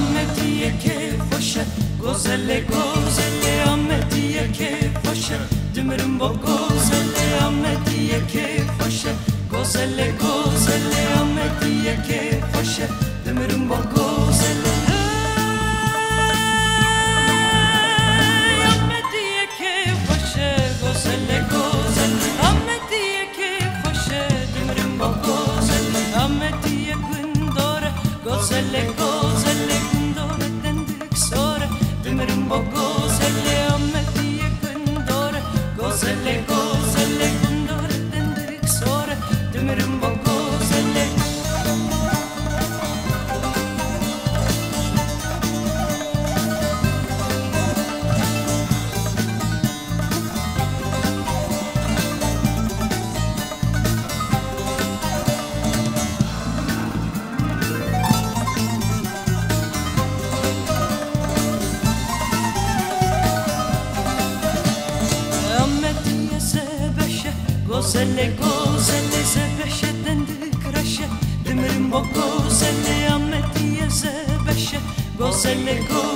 آمدیه که خوشه گوزله گوزله آمدیه که خوشه دمرم با گوزله آمدیه که خوشه گوزله گوزله آمدیه که خوشه دمرم با گوزله آمدیه که خوشه گوزله گوزله آمدیه که خوشه دمرم با گوزله آمدیه گنداره گوزله sebeşe Gozelle gozelle sebeşe dendi kreşe Demirin bo gozelle Ahmet'e sebeşe Gozelle gozelle